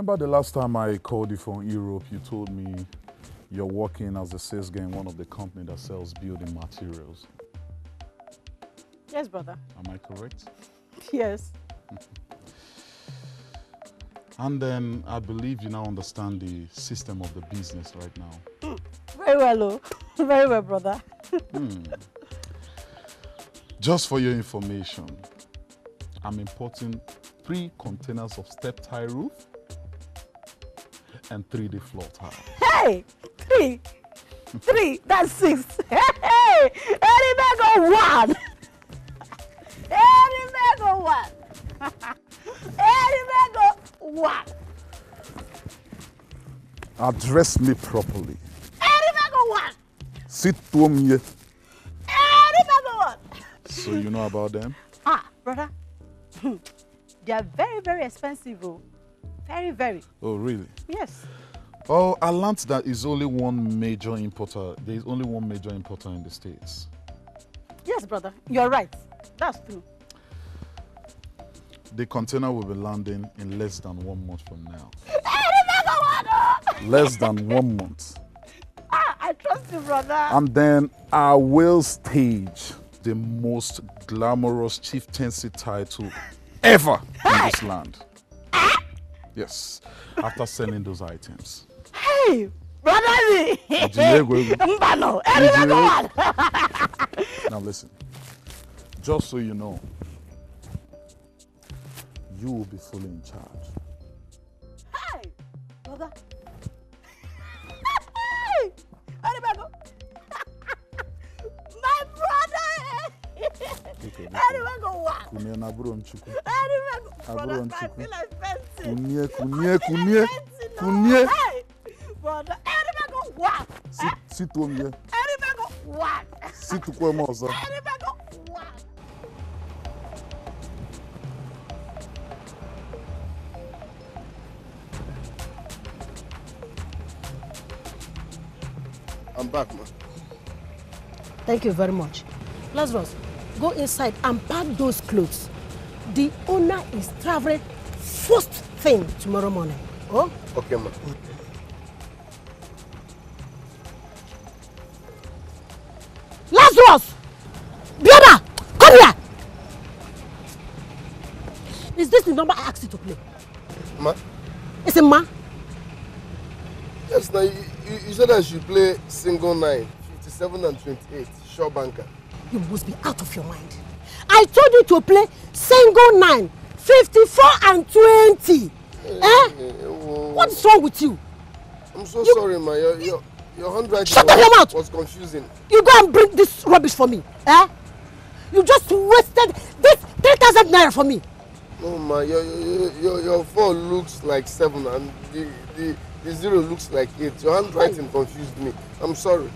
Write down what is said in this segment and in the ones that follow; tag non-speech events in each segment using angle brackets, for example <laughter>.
Remember the last time I called you from Europe, you told me you're working as a sales guy in one of the company that sells building materials. Yes, brother. Am I correct? <laughs> Yes. <laughs> And then I believe you now understand the system of the business right now. <gasps> Very well, oh. <laughs> Very well, brother. Hmm. Just for your information, I'm importing three containers of step tie roof and 3D floor tile. Hey! Three! Three! That's six! Hey! Any mega one! <laughs> Any mega one! <laughs> Any mega one! Address me properly. Any mega one! Sit to me. Any mega one! So you know about them? Ah, brother. <laughs> they are very, very expensive, oh. Very, very. Oh, really? Yes. Oh, I learned that is only one major importer. There is only one major importer in the States. Yes, brother. You're right. That's true. The container will be landing in less than one month from now. Oh. Less than one month. <laughs> Ah, I trust you, brother. And then I will stage the most glamorous chieftaincy title ever in this land. Yes, after selling those items. Hey, brother <laughs> egwu. Mbano, any mega one. <laughs> Now listen, just so you know, you will be fully in charge. Hey, brother. Kunia na buron chuku. A buron chuku. Kunia, kunia, kunia, kunia. Si tu mie. Si tu kwa moza. I'm back, man. Thank you very much. Lazarus, go inside and pack those clothes. The owner is traveling first thing tomorrow morning. Oh? Okay, man. Lazarus! Brother! Come here! Is this the number I asked you to play? Ma, It's a ma. yes, now you, you, you said I should play single nine, 57 and 28, sure banker. You must be out of your mind. I told you to play single nine, 54 and 20. Eh? oh. What's wrong with you? I'm so You- sorry, man. Your, your, your handwriting Shut was, your mouth! was confusing. You go and bring this rubbish for me. Eh? You just wasted this 3,000 naira for me. No, man, your, your, your, your four looks like seven and the, the, the zero looks like eight. Your handwriting confused me. I'm sorry.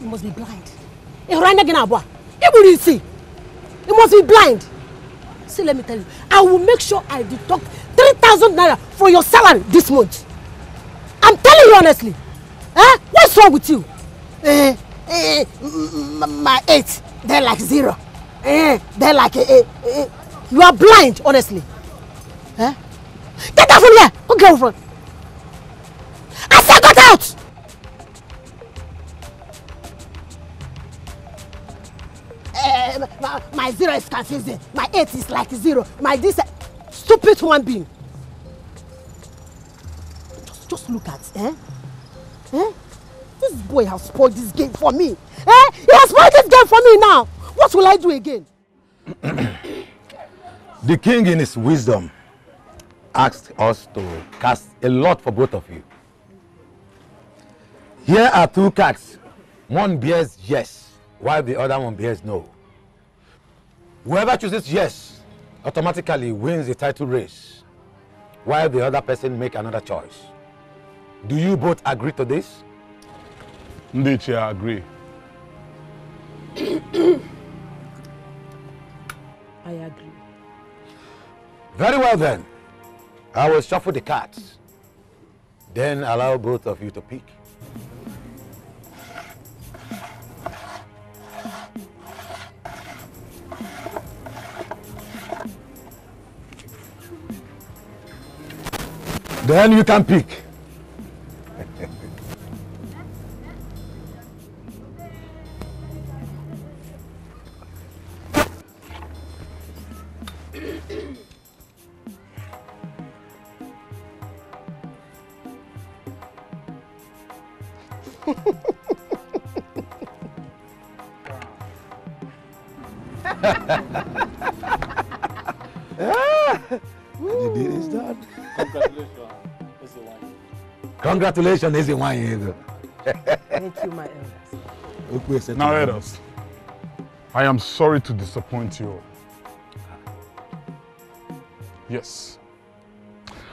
You must be blind. Ihuranya gị na-abụọ a, ị buru isi. You must be blind. See, let me tell you, I will make sure I deduct 3,000 naira from your salary this month. I'm telling you honestly. Eh? What's wrong with you? Eh, eh, my eight, they're like zero. Eh, they're like eh, eh. You are blind, honestly. Eh? Get out from here! Go get out from I said get out! Eh, my, zero is confusing. My eight is like zero. My this stupid human being. Just, just look at eh? Eh? This boy has spoiled this game for me. Eh? He has spoiled this game for me now. What will I do again? <coughs> The king, in his wisdom, asked us to cast a lot for both of you. Here are two cards. One bears yes, while the other one bears no. Whoever chooses yes automatically wins the title race, while the other person make another choice. Do you both agree to this? Ndị Ichie agree. I agree. Very well then. I will shuffle the cards. Then allow both of you to pick. Then you can pick. Congratulations, Eze Nwanyego. Thank you, my elders. Okwe Now, to elders, I am sorry to disappoint you. Yes.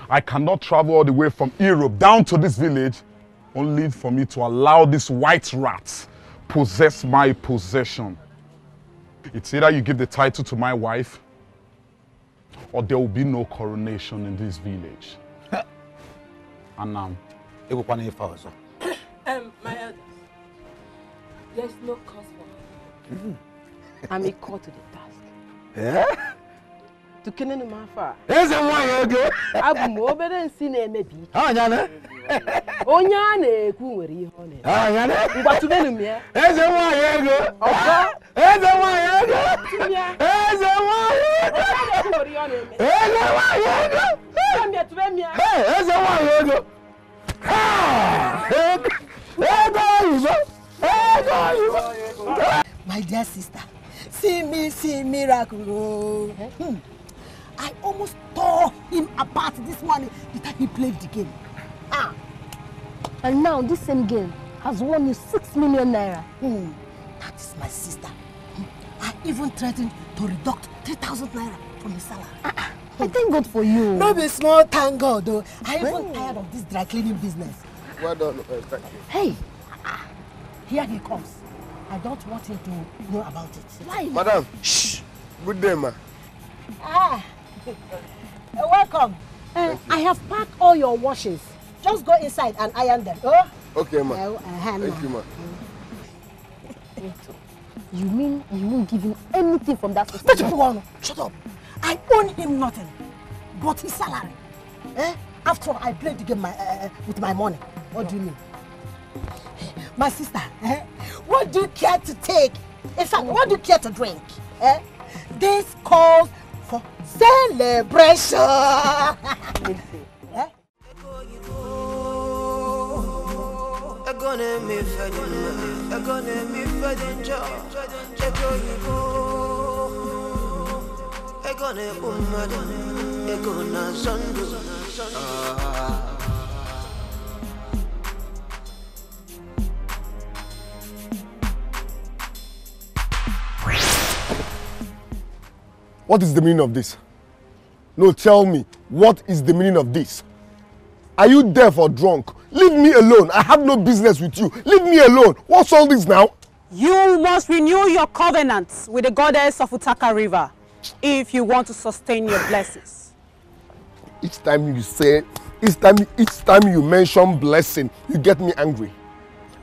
I cannot travel all the way from Europe down to this village only for me to allow these white rats possess my possession. It's either you give the title to my wife or there will be no coronation in this village. <laughs> and um, ekukwana ife ọzọ <coughs> Um, my elders, there's no cause for it. I'm a call to the task. Yeah? <laughs> To Kenan Mafa. There's <laughs> <laughs> a one year ago. I've been over and seen a maybe. Oh, Yana. Oh, Yana, who were you on it? Oh, Yana. But to Venom, yeah. There's a one year ago. Oh, there's a one year ago. There's a one year ago. There's My dear sister, see me, see miracle. Hmm. I almost tore him apart this morning the time he played the game. Ah, And now this same game has won you 6 million naira. hmm. that is my sister. Hmm. I even threatened to deduct 3,000 naira from his salary. I thank God for you. No be small, thank God. Oh. I even tired of this dry cleaning business. Well done. Uh, thank you. Hey, Here he comes. I don't want him to know about it. why? Madam, shh. Good day, ma. Ah, <laughs> Uh, welcome. Uh, I have packed all your washes. Just go inside and iron them. Oh, Okay, ma. uh, uh, Thank you, ma. You mean you won't give him anything from that you want shut up. I owe him nothing but his salary. Eh? After all, I played the game my, uh, with my money. What do you mean? My sister, eh? what do you care to take? In fact, what do you care to drink? Eh? This calls for celebration. <laughs> eh? Ife dị njọ, ego oyibo. Ego na-egbu mmadụ, ego na-azọ. Ah. What is the meaning of this? No, tell me. What is the meaning of this? Are you deaf or drunk? Leave me alone. I have no business with you. Leave me alone. What's all this now? You must renew your covenant with the goddess of Utaka River if you want to sustain your blessings. Each time you say, each time, each time you mention blessing, you get me angry.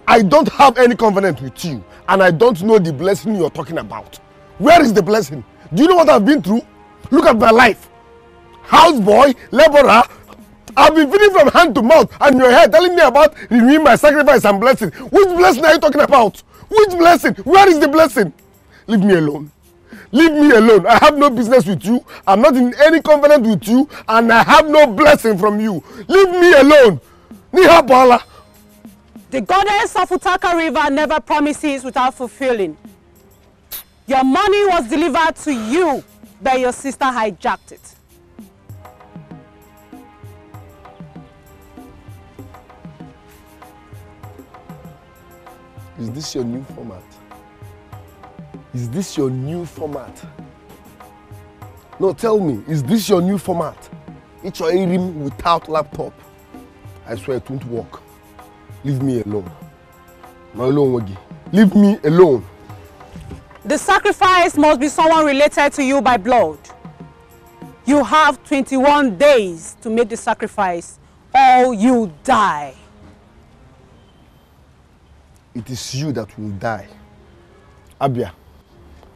I don't have any covenant with you, and I don't know the blessing you're talking about. Where is the blessing? Do you know what I've been through? Look at my life. Houseboy, laborer. I've been feeding from hand to mouth, and you're here telling me about renewing my sacrifice and blessing. Which blessing are you talking about? Which blessing? Where is the blessing? Leave me alone. Leave me alone. I have no business with you. I'm not in any covenant with you, and I have no blessing from you. Leave me alone. Niha Bala. The goddess of Utaka River never promises without fulfilling. Your money was delivered to you, but your sister hijacked it. Is this your new format? Is this your new format? No, tell me, is this your new format? It's your room without laptop. I swear it won't work. Leave me alone. My alone Wagi. Leave me alone. The sacrifice must be someone related to you by blood. You have 21 days to make the sacrifice or you die. It is you that will die. Abia,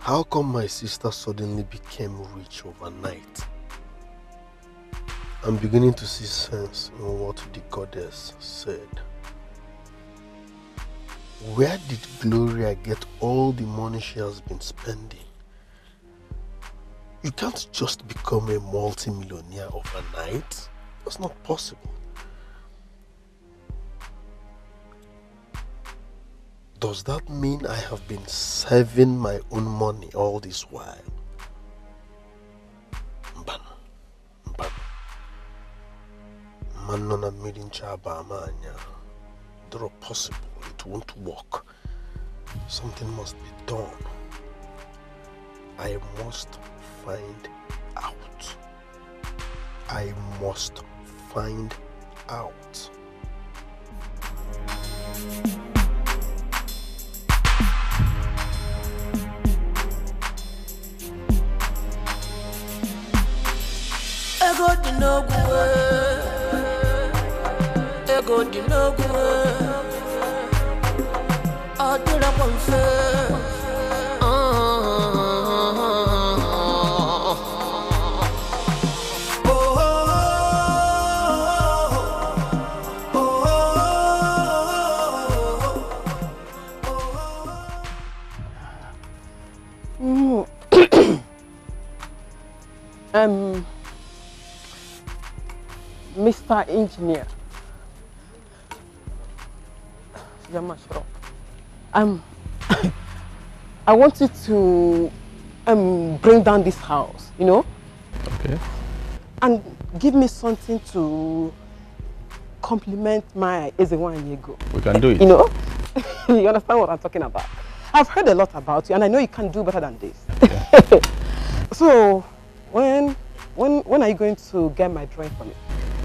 How come my sister suddenly became rich overnight? I'm beginning to see sense in what the goddess said. Where did Gloria get all the money she has been spending? You can't just become a multimillionaire overnight. That's not possible. Does that mean I have been saving my own money all this while? Mbano, mbano. Mano na mmiri. Though possible, it won't work. Something must be done. I must find out. I must find out. Ego dị n'ogwu ee. Ọ dịrọkwa mfe Mm. um, Mr. Engineer. Um, I want you to um, bring down this house, you know, Okay. and give me something to compliment my Ezewanyego. We can do it. You know, <laughs> you understand what I'm talking about. I've heard a lot about you, and I know you can do better than this. <laughs> so, when, when, when are you going to get my drawing for me?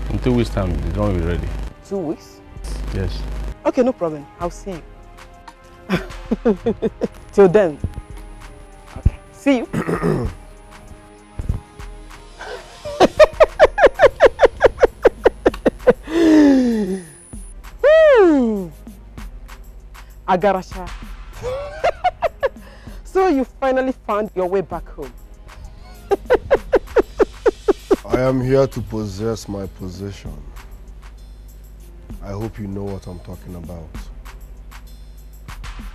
In two weeks' time, the drum will be ready. Two weeks? Yes. Okay, no problem. I'll see you. <laughs> Till then. Okay. See you. <laughs> Agarasha. <laughs> so you finally found your way back home. I am here to possess my possession. I hope you know what I'm talking about.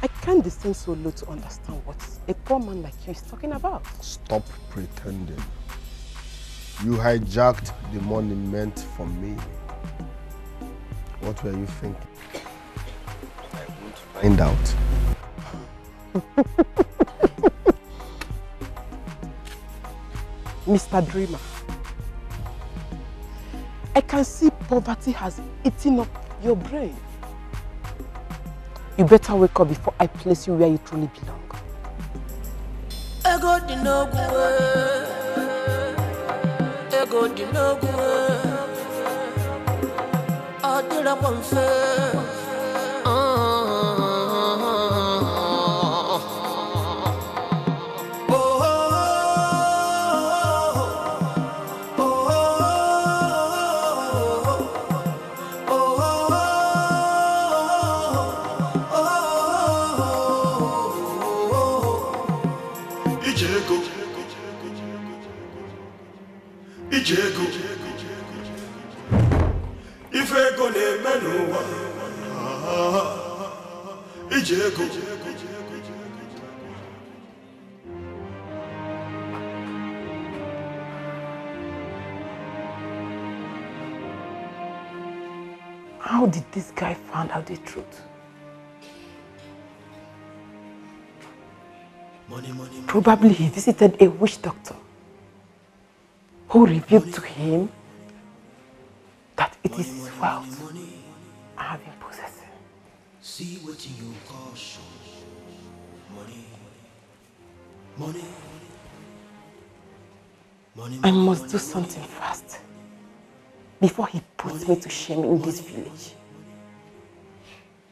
I can't descend so low to understand what a poor man like you is talking about. Stop pretending. You hijacked the money meant for me. What were you thinking? I won't find out. <laughs> Mr. Dreamer, I can see poverty has eaten up your brain. You better wake up before I place you where you truly belong. Ije ego How did this guy find out the truth? money money Probably he visited a witch doctor who revealed to him that it is his wealth I have been possessing. see what you money money I must do something fast before he puts me to shame in this village.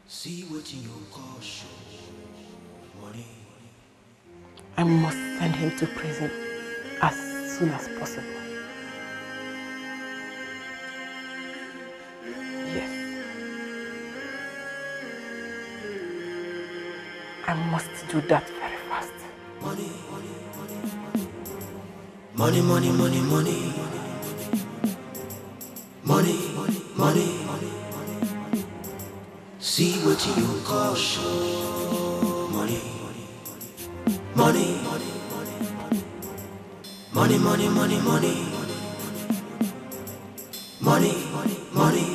see what you call show money I must send him to prison as soon as possible. Yes. I must do that very fast. Money, money, money, money. Money, money. money. See what you call show. Money, money. Money, money, money, money. Money, money.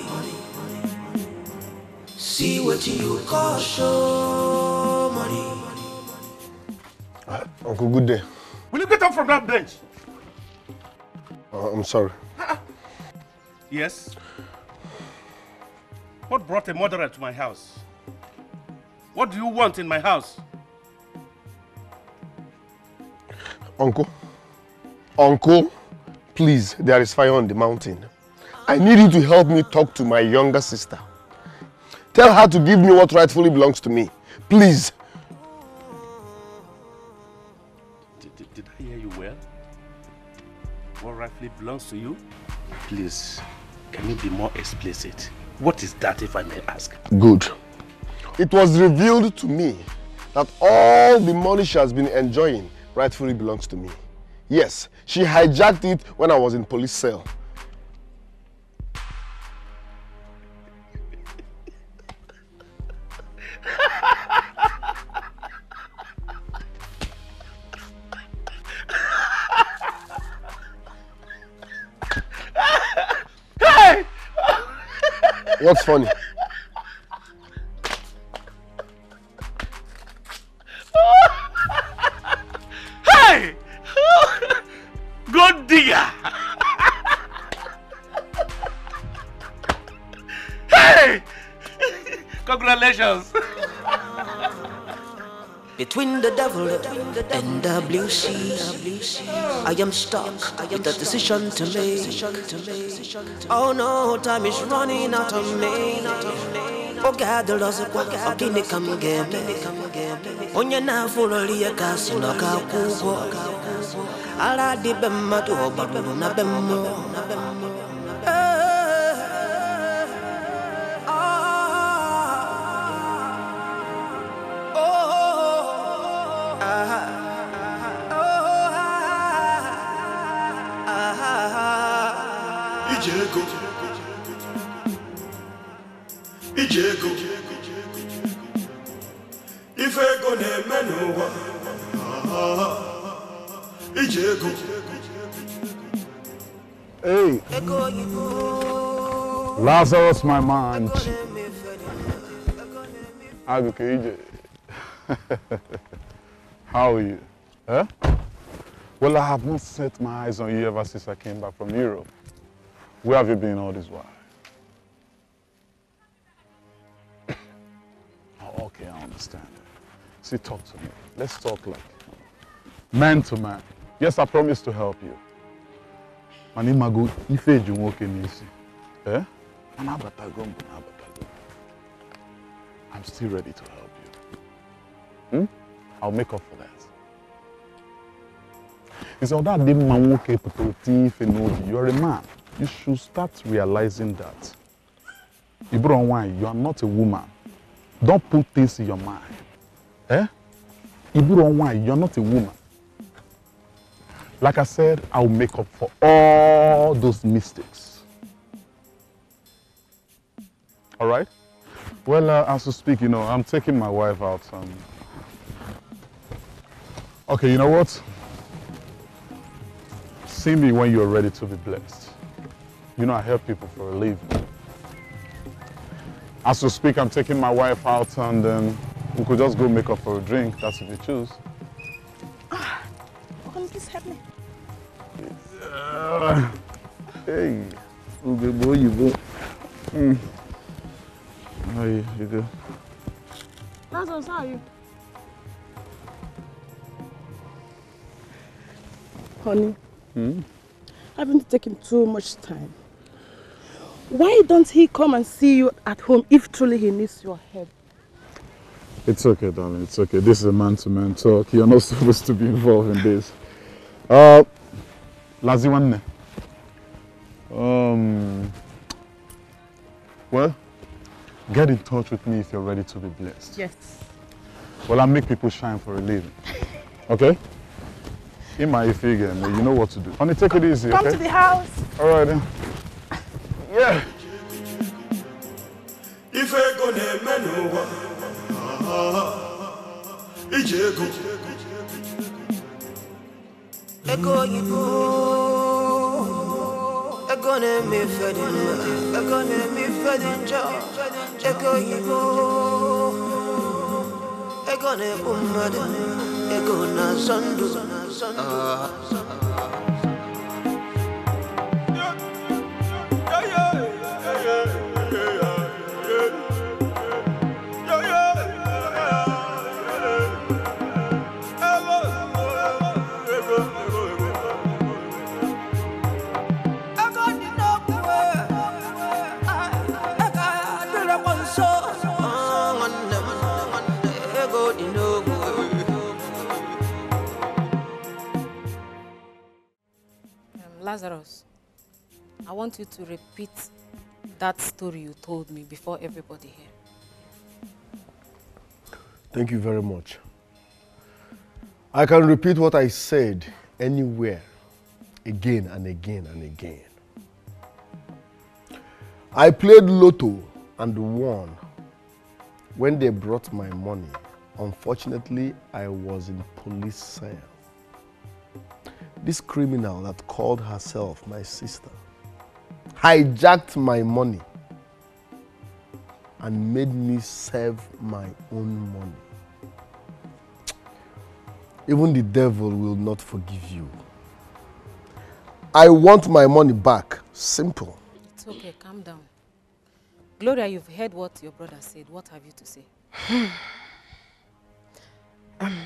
See what you call show. Money. Uncle, good day. Will you get up from that bench? I'm sorry. Yes. What brought a murderer to my house? What do you want in my house? Uncle, uncle, please, there is fire on the mountain. I need you to help me talk to my younger sister. Tell her to give me what rightfully belongs to me. Please. What rightfully belongs to you? Please, can you be more explicit? What is that, if I may ask? Good. It was revealed to me that all the money she has been enjoying rightfully belongs to me. Yes, she hijacked it when I was in police cell. What's funny? Between the devil and sea, I am stuck with a decision to make. Oh no, time is running out of me. Oh God, the lost kwa okini kamgebe. Onye na fuloli ya kasi no kakugo. Ala di bemma tu obaruru na bemmo. Ijeko. Ijeko. Ife ego na-eme n'ụwa. Ijeko. Hey, Lazarus, my man. Aguke EJ. How are you? Huh? Well, I have not set my eyes on you ever since I came back from Europe. Where have you been all this while? Okay, I understand. See, talk to me. Let's talk like man to man. Yes, I promise to help you. mana ịmago ife eji nwoke n'isi eh? I'm still ready to help you hmm? I'll make up for that Nse ọ dị mma nwoke pụtara tinye ife n'obi you're a man you should start realizing that ị you are not a woman don't put things in your mind eh? ị bụrụ nwaanyị you are not a woman Like I said, I'll make up for all those mistakes. All right? Well, uh, as to speak, you know, I'm taking my wife out. Um... Okay, you know what? See me when you're ready to be blessed. You know, I help people for a living. As to speak, I'm taking my wife out and then we could just go make up for a drink. That's if you choose. Can you please help me? Uh, hey, Uge boy, you go. Mm. How are you? You good? Lazarus, how are you? Honey, Hmm? I haven't taken too much time. Why don't he come and see you at home if truly he needs your help? It's okay, darling. It's okay. This is a man-to-man talk. You're not <laughs> supposed to be involved in this. Uh, Laziwanne. Um. Well, get in touch with me if you're ready to be blessed. Yes. Well, I make people shine for a living. Okay? In my figure, you know what to do. Honey, take it easy, Come okay? to the house. All right then. Yeah. ife ego na-eme n'ụwa. Iji ego. Ego oyibo. Ego na-eme ife dị mma. Ego na-eme ife dị njọ. Ego oyibo. Ego na-egbu mmadụ. Ego na-azọ ndụ Lazarus, I want you to repeat that story you told me before everybody here. Thank you very much. I can repeat what I said anywhere, again and again and again. I played Lotto and won. When they brought my money, unfortunately, I was in police cell. This criminal that called herself my sister hijacked my money and made me serve my own money. Even the devil will not forgive you. I want my money back. Simple. It's okay, calm down. Gloria, you've heard what your brother said. What have you to say? <sighs> Um,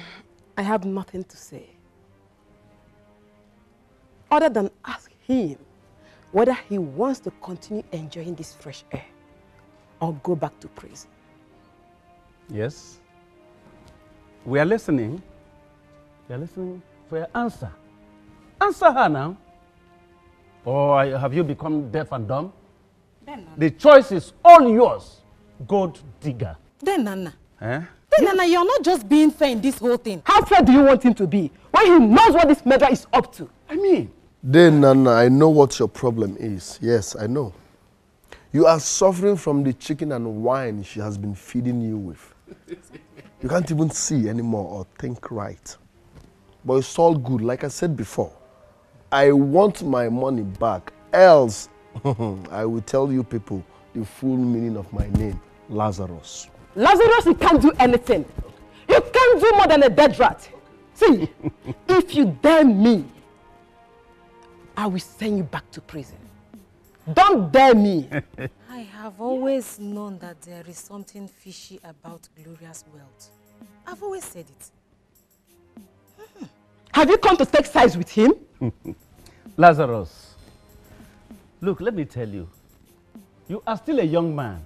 I have nothing to say. Other than ask him whether he wants to continue enjoying this fresh air or go back to prison. Yes. We are listening. We are listening for your answer. Answer her now. Or have you become deaf and dumb? Then. The choice is all yours, gold digger. Then, Nana. Eh? Then, Nana, you're not just being fair in this whole thing. How fair do you want him to be when he knows what this murderer is up to? I mean, Then, Nana, I know what your problem is. Yes, I know. You are suffering from the chicken and wine she has been feeding you with. You can't even see anymore or think right. But it's all good. Like I said before, I want my money back. Else, <laughs> I will tell you people the full meaning of my name, Lazarus. Lazarus, you can't do anything. You can't do more than a dead rat. See, <laughs> if you dare me, I will send you back to prison. Don't dare me. <laughs> I have always known that there is something fishy about Gloria's wealth. I've always said it. Have you come to take sides with him? <laughs> Lazarus, look, let me tell you, you are still a young man.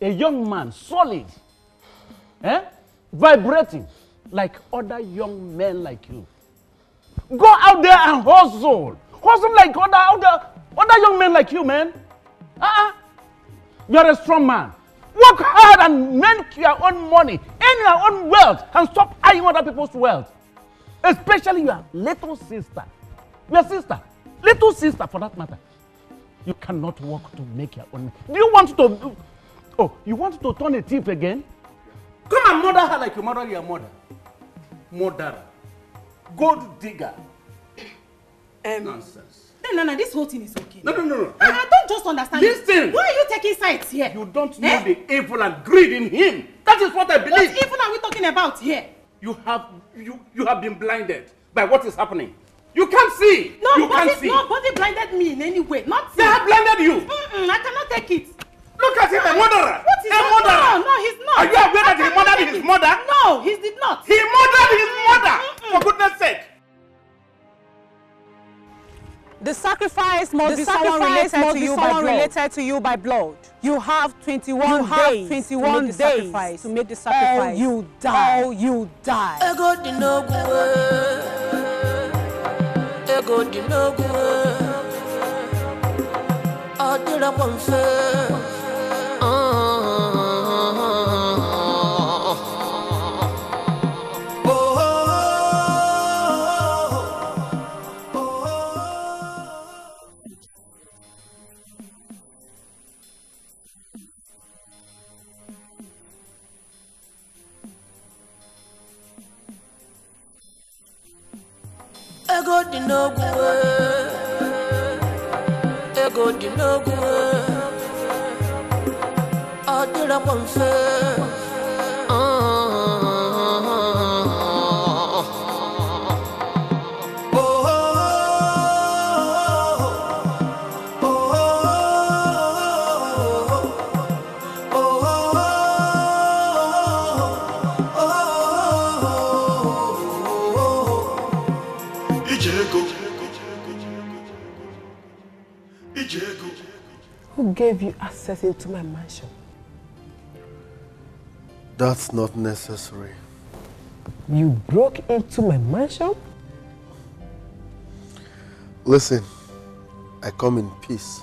A young man, solid, eh? vibrating like other young men like you. Go out there and hustle. Hustle like other, other, other young men like you, man. Uh-uh. You're a strong man. Work hard and make your own money, earn your own wealth, and stop eyeing other people's wealth. Especially your little sister. Your sister. Little sister, for that matter. You cannot work to make your own. Do you want to. Oh, you want to turn a thief again? Come and murder her like you murder your mother. Murderer. Gold digger. Um, Nonsense. Then, Nana, this whole thing is okay. No, no, no, no. I, don't just understand. This thing- Why are you taking sides here? You don't know the evil and greed in him. That is what I believe. What evil are we talking about here? You have you you have been blinded by what is happening. You can't see. you Nobody, can't see. nobody blinded me in any way. Not They have blinded you. Mm-mm, I cannot take it. Look at him, a murderer. What is a murderer. No, no, he's not. Are you aware that he murdered his mother? No, he did not. He murdered his mother. For goodness sake. The sacrifice must The be someone sacrifice related must to be you by someone blood. related to you by blood. You have 21 You have days 21 to make days sacrifice. to make the sacrifice. Or you die. Or you die. Ego dị n'ogwu eh. Ego dị n'ogwu eh. Ọ dịrọkwa mfe dị n'ogwu ego dị n'ogwu ọ dịrọkwa mfe Who gave you access into my mansion? That's not necessary. You broke into my mansion? Listen, I come in peace.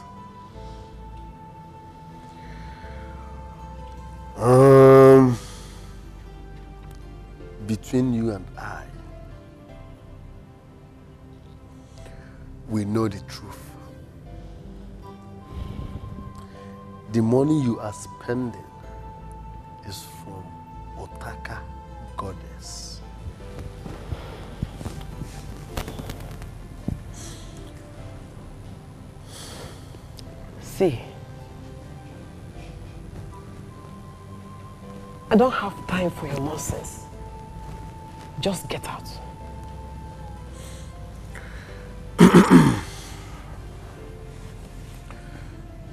Um, between you and I, we know the truth. The money you are spending is from Otaka Goddess. See, I don't have time for your nonsense. Just get out. <clears throat>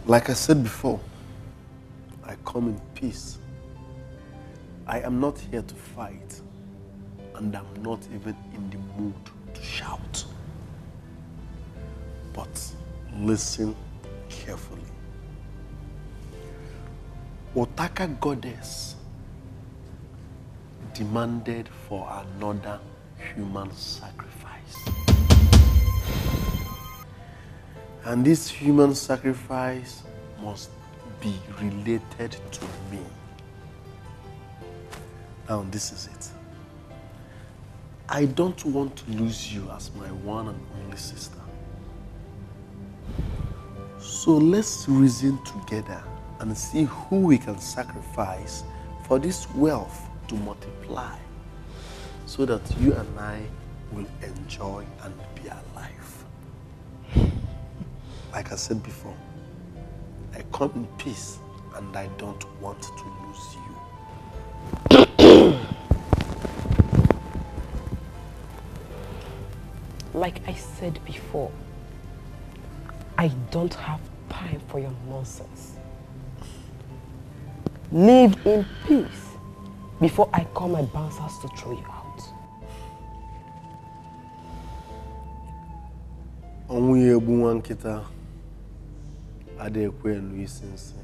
Like I said before, come in peace. I am not here to fight, and I'm not even in the mood to shout. But listen carefully. Otaka goddess demanded for another human sacrifice. And this human sacrifice must be related to me. Now, this is it. I don't want to lose you as my one and only sister. So let's reason together and see who we can sacrifice for this wealth to multiply so that you and I will enjoy and be alive. Like I said before, I come in peace and I don't want to lose you. <coughs> Like I said before, I don't have time for your nonsense. Live in peace before I call my bouncers to throw you out. ya egbu nwa nkịta adekwe elu isi nsi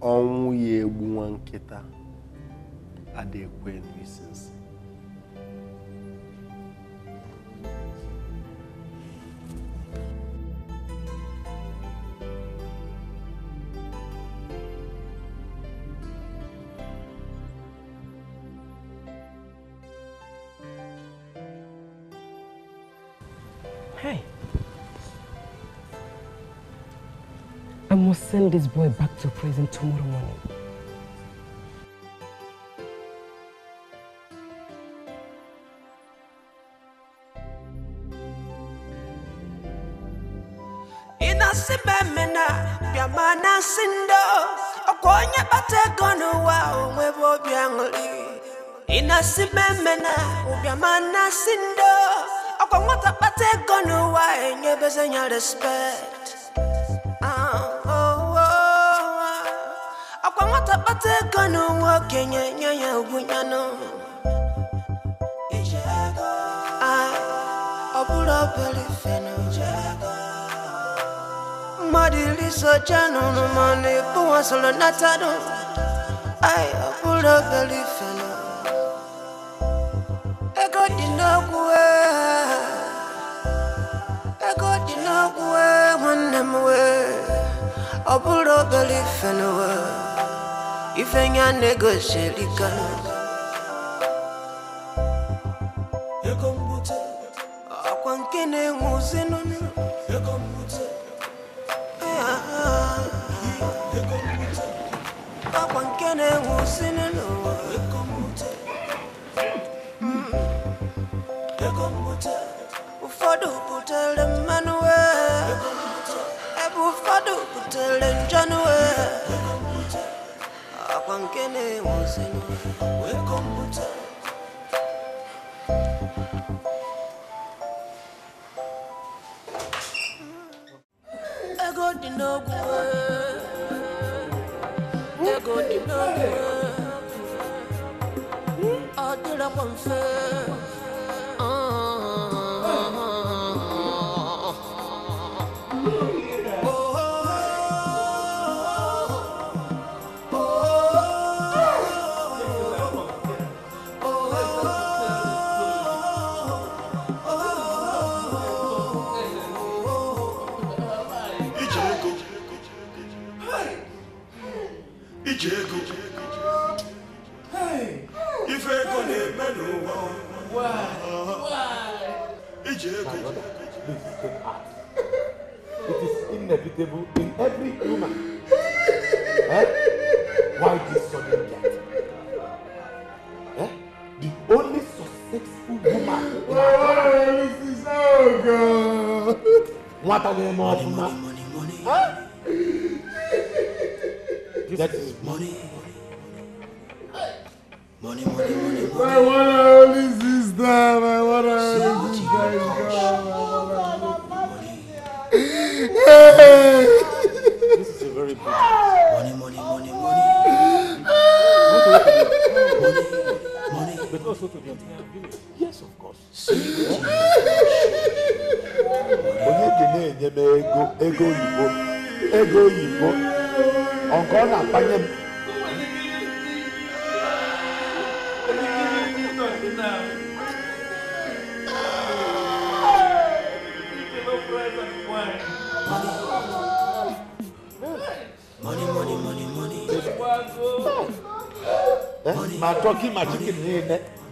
ọnwụ ya egbu nwa nkịta. Adekwe elu isi nsi this boy back to prison tomorrow morning. ịnasị memena bịama na nsị ndo ọkwa onye kpata ego n'ụwa onwebe obi aṅụrị ịnasị memena ọta ego okenye nye ya ogwunyanụ ọ obere fenu mmadụ iri soja nụrụ mana ịbụwa soro natanụ ai obere ifenu ego dị n'ọgwụ e. ego dị n'ọgwụ e, nwanne m wee ọ obere ifenu wee fenya negoshelika akwankene muzinoni akwankene muzinoni ụfọdụ mm. butere mmanụ wee ebe ụfọdụ butere njanụ wee akwa nke na-enwezinụ ego dị n'ogwu ego dị n'ogwu ọ dịrọkwa mfe inevitable in every human. eh? Why this sudden death? Eh? The only successful woman in our Nwata na-eme ọfụma. Eh?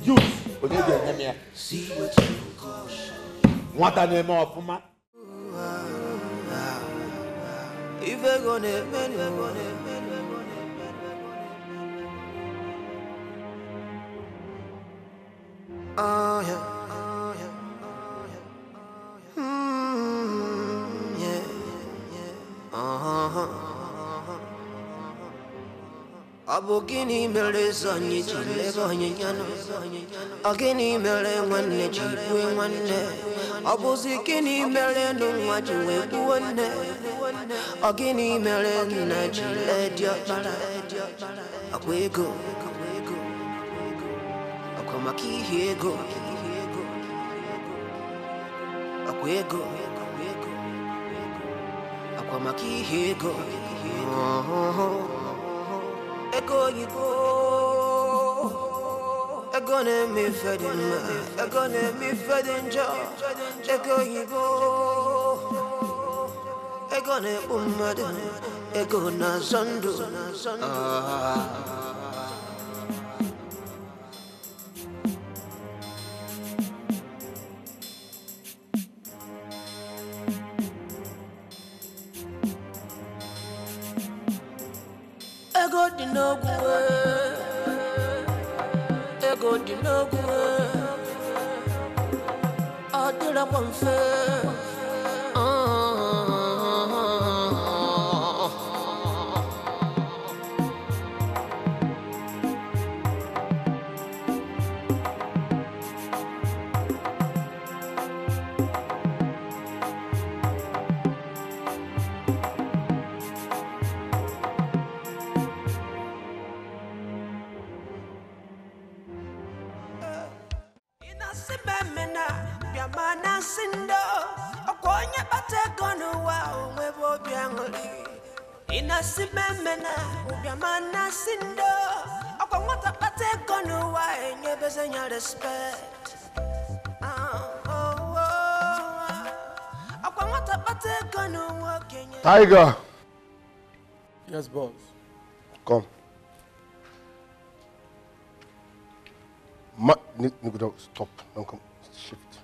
Juice onye ga-enye m ya nwata na-eme Oh, yeah. Ọ bụ gịnị mere eze anyị ji lebe ọnyịnya nọ ọ gịnị mere nwanne ji gbue nwanne. Ọ bụzi gịnị mere nụ ji wee gbuo nne ọ mere nna ji lee diọkpara ọkwa ego ọkwa maka ihe ego. Ọkwa ego ọkwa maka ihe ego. Ego oyibo ego na-eme ife dị mma ego na-eme ife dị njọ. Ego oyibo ego na-ekpu ego na-azọ ndụ ah. Dị ego dị n'ogwu ọ dịrọkwa mfe inasi memena ubiama nasindo akwangota kate konu wa enye besenya respect ah, oh, oh. Tiger. Yes, boss. Come. Ma Nigudo, stop. Don't come. Shift.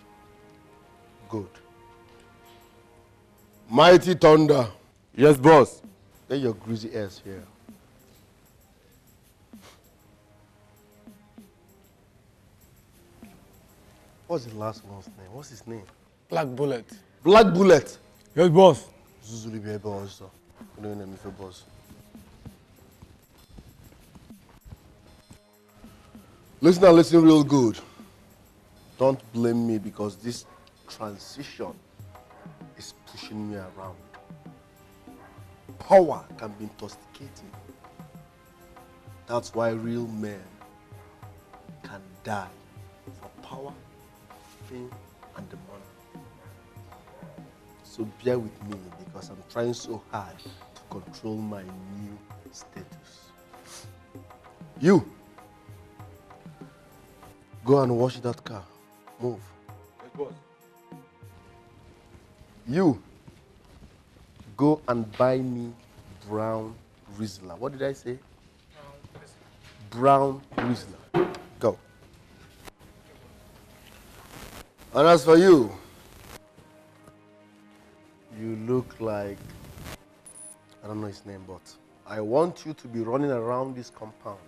Good. Mighty Thunder. Yes, boss. Get your greasy ass here. What's the last one's name? What's his name? Black Bullet. Black Bullet. Yes, boss. Zuzuli Bebe also. Good evening, Mr. Boss. Listen and listen real good. Don't blame me because this transition is pushing me around. Power can be intoxicating. That's why real men can die for power, fame, and the money. So bear with me because I'm trying so hard to control my new status. You, go and wash that car. Move. You, go and buy me brown Rizla. What did I say? Brown Rizla. Go. And as for you, you look like I don't know his name, but I want you to be running around this compound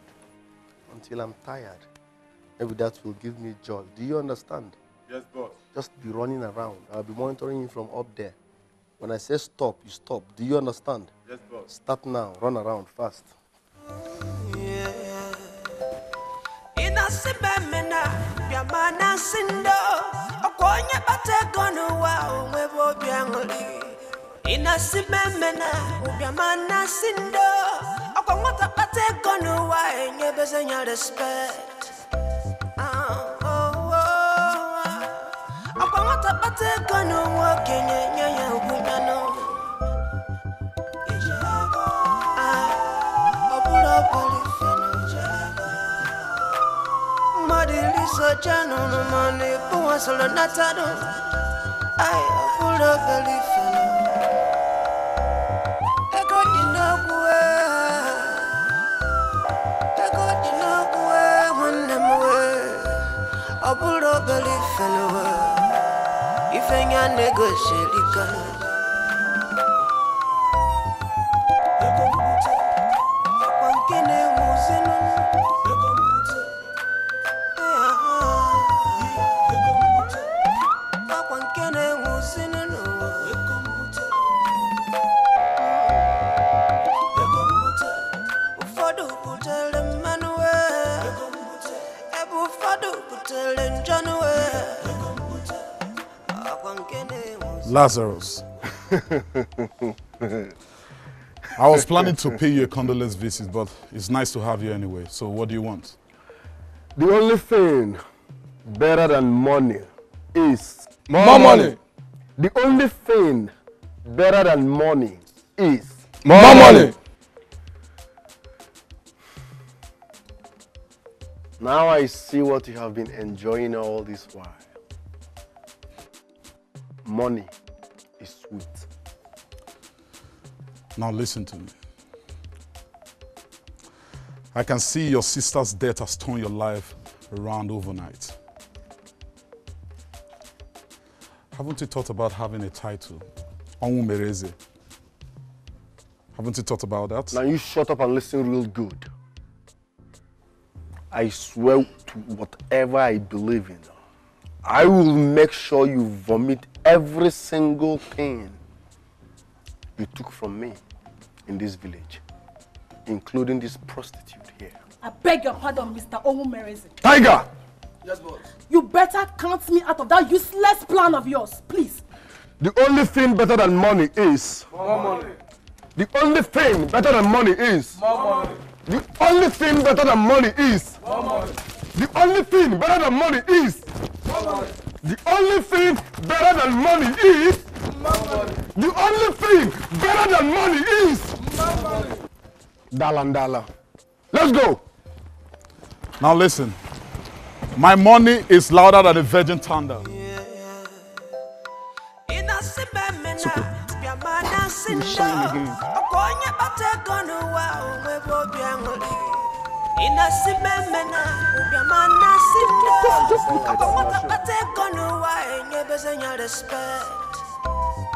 until I'm tired. Maybe that will give me joy. Do you understand? Yes, boss. Just be running around. I'll be monitoring you from up there. When I say stop, you stop. Do you understand? Yes, boss. Start now. Run around fast. inasibemena byamana sindo okonye bategono wa omwebo byangoli okongota bategono wa kenyenyanya ubunyano obulobelifeno ah, madiliso jano no mani puwa solo natado ay apulo galifeno ego dinokwe ego dinokwe wandamwe apulo galifeno ifenya Kenya negotiator. Lazarus. I was planning to pay you a condolence visit, but it's nice to have you anyway. So, what do you want? The only thing better than money is More money. The only thing better than money is More money. Now I see what you have been enjoying all this while. Money Now, listen to me. I can see your sister's death has turned your life around overnight. Haven't you thought about having a title? Onwumereze. Haven't you thought about that? Now you shut up and listen real good. I swear to whatever I believe in, I will make sure you vomit every single thing you took from me in this village, including this prostitute here. I beg your pardon, Mr. Omumerezi. Tiger! Yes, boss. You better count me out of that useless plan of yours, please. The only thing better than money is. More money. The only thing better than money is. More money. The only thing better than money is. More money. The only thing better than money is. More money. The only thing better than money is. More money. The only thing better than money is. More money. Dalandala. Let's go. Now, listen. My money is louder than a virgin thunder.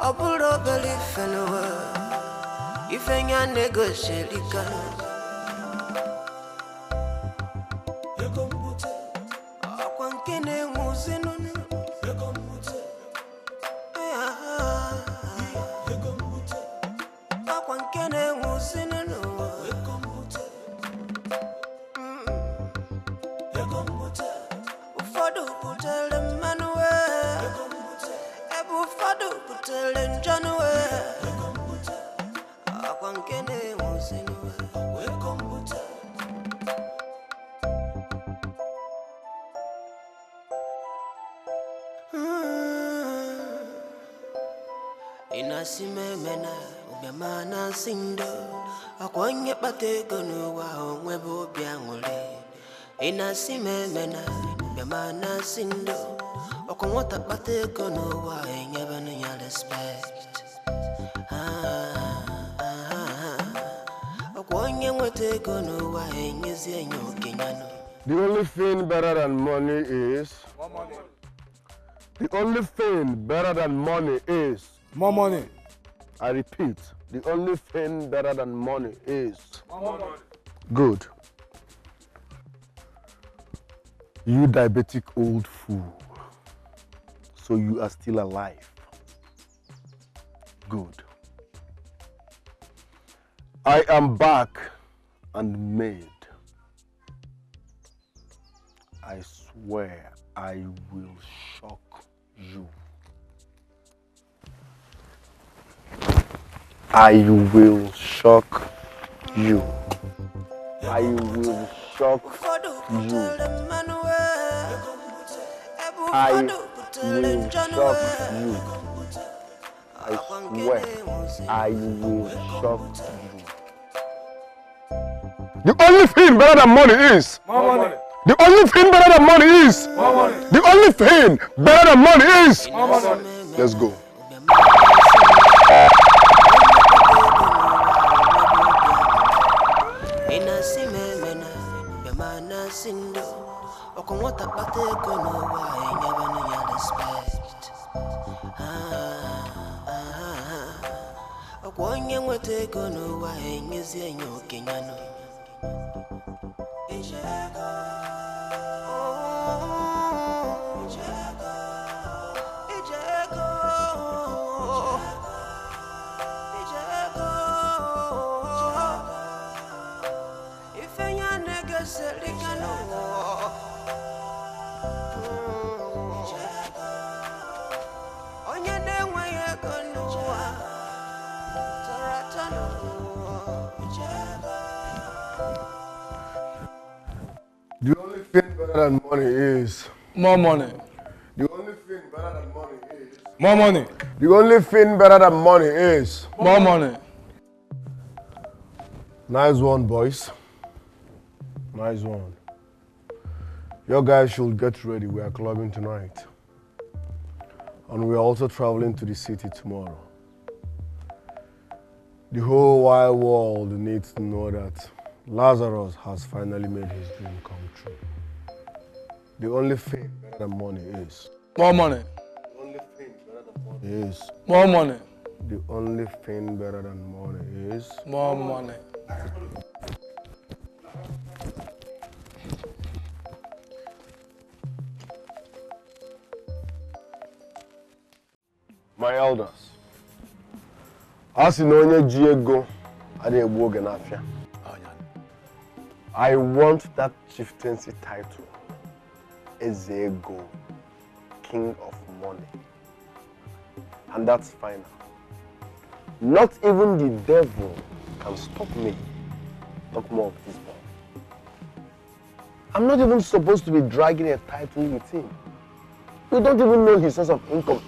bategono wa omwebo byangoli inasibemena byamana sindo okongota bategono wa enyebezenya inasimemena ụbịama na nsị ndo akwa onye kpata ego n'ụwa onwe bụ obi aṅụrị inasimemena ụbịama na nsị ndo ọkwa nwata kpata ego n'ụwa enyebenụ ya Ah, ah, ah. ọkwa onye nweta ego n'ụwa enyezi enye okenyanụ The only thing better than money is. The only thing better than money is. More money. I repeat, the only thing better than money is. More money. Good. You diabetic old fool. So you are still alive. Good. I am back and made. I swear I will shock you. I will shock you. I will shock you. I will shock you. I swear I will shock you. The only thing better than money is. More money. The only thing better than money is. More money. The only thing better than money is. More money. Let's go. Ọkwa nwata kpata ego n'ụwa enyebenụ ya respect. Ah, ah, ah. ọkwa onye nweta ego n'ụwa enyezi enye okenyanụ ifenya than money is. More money. The only thing better than money is. More money. The only thing better than money is. More money. Nice one, boys. Nice one. Your guys should get ready. We are clubbing tonight. And we are also traveling to the city tomorrow. The whole wide world needs to know that Lazarus has finally made his dream come true. The only thing better than money is. More money. Is. More money. The only thing better than money is. More money. My elders, a sị na onye ji ego adịghị egbu oge n'afịa. I want that chieftaincy title, Eze Ego, King of Money. And that's final. Not even the devil can stop me. Talk more of this boy. I'm not even supposed to be dragging a title with him. You don't even know his source of income.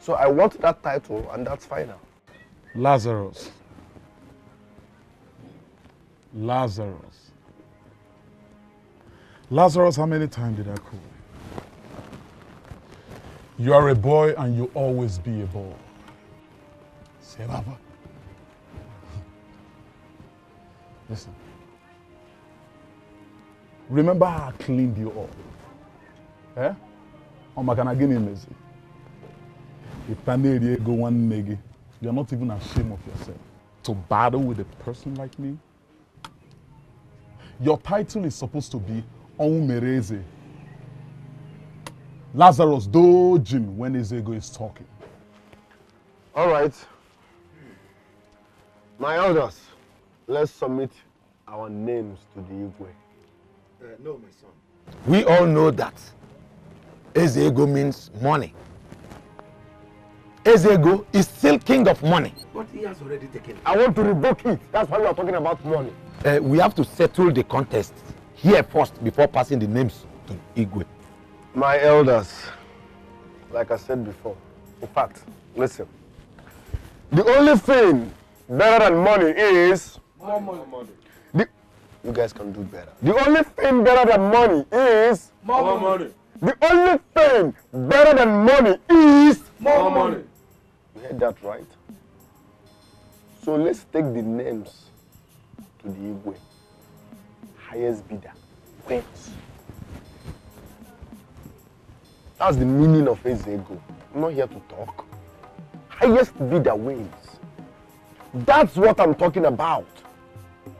So I want that title, and that's final. Lazarus. Lazarus. Lazarus, how many times did I call? You are a boy and you always be a boy. Say, Papa. <laughs> Listen. Remember how I cleaned you up? Eh? Oh my God, again in lazy. If I need you. You're not even ashamed of yourself to battle with a person like me. Your title is supposed to be Onmereze. Lazarus dojin when Ezego is talking. All right. My elders, let's submit our names to the Igwe. Uh, no, my son. We all know that Ezego means money. Ezego is still king of money. But he has already taken I want to revoke it. That's why we are talking about money. Uh, we have to settle the contest here first before passing the names to Igwe. My elders, like I said before, in fact, listen. The only thing better than money is More money. the, you guys can do better. The only thing better than money is More money. the only thing better than money is More money. You heard that right? So let's take the names to the Igwe. Highest bidder wins. That's the meaning of Ezego. I'm not here to talk. Highest bidder wins. That's what I'm talking about.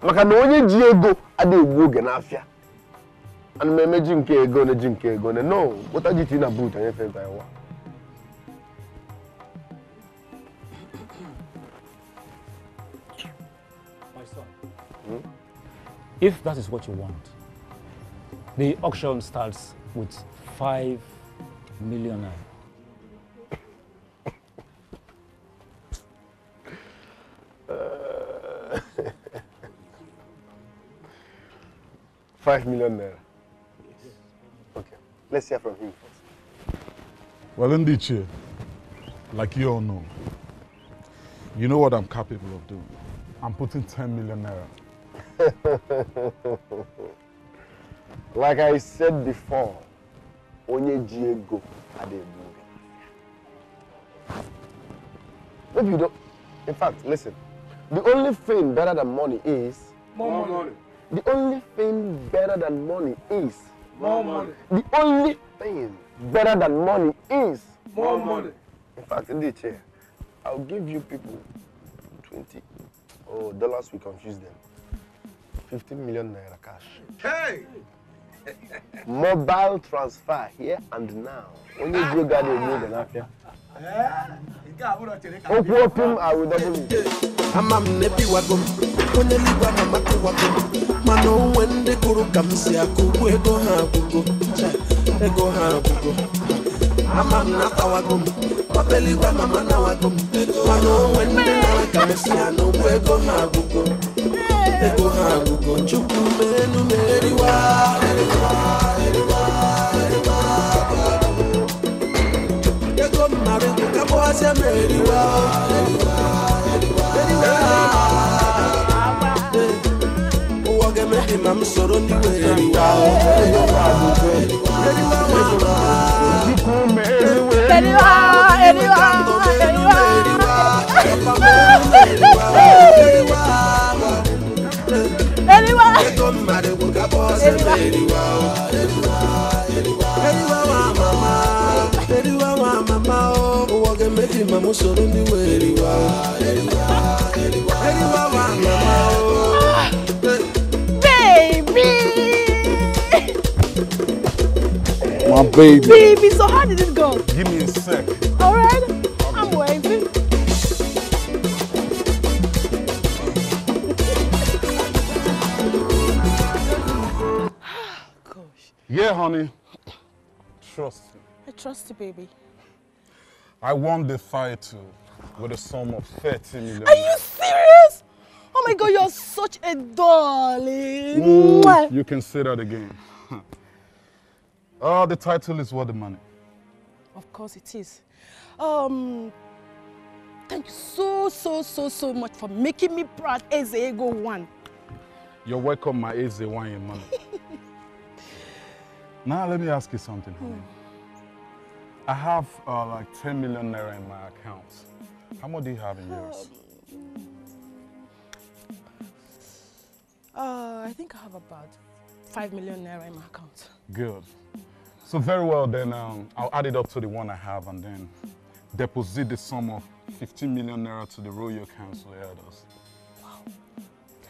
maka na onye ji ego adịghị egbu oge n'afịa ana m eme ji nke ego na ji nke ego na no weta ji tii na boot anyị fe wa if that is what you want, the auction starts with 5 million naira. <laughs> Five million naira. Okay, let's hear from him first. Well, Ndiche, like you all know, you know what I'm capable of doing. I'm putting 10 million naira. <laughs> like I said before, onye ji ego adịghị. Maybe you don't. In fact, listen. The only thing better than money is. More money. The only thing better than money is. More money. The only thing better than money is. More money. In fact, in the chair, I'll give you people 20 oh, dollars, we confuse them. 15 million naira cash. Hey! Mobile transfer here and now. Onye ji ego adịghị egbu oge n'afịa. Okwu okwu m, I will double it. ama m na-ebiwago m onye ligwe ama makụwago m mana onwe ndị gụrụ ka m si akụ ugwu ego ha agwụgo Cha, ego ha agwụgo ama m natawago m obeligwe ama m anawago m mana onwe ndị nara ka m si anụ ugwu ego ha agwụgo ego ha agwụgo chukwu menu m eriwa eriwa eriwa eriwa ego m mara ego ka gbọghasịa m eriwa eriwa ụwa ga-emebi ma m soro ndị were eriwa ego ṣe. My baby. Baby, so how did it go? Give me a sec. All right. Yeah, honey. Trust me. I trust you, baby. I won the title with a sum of 30 million. Are you serious? Oh my god, you're such a darling. Ooh, you can say that again. Oh, <laughs> the title is worth the money. Of course it is. Um, thank you so, so, so, so much for making me proud as Ego One. You're welcome, my Eze wine money. <laughs> now, let me ask you something, honey. I have uh, like 10 million naira in my account. How much do you have in yours? Uh, I think I have about 5 million naira in my account. Good. So very well then, um, I'll add it up to the one I have and then deposit the sum of 15 million naira to the Royal Council Elders.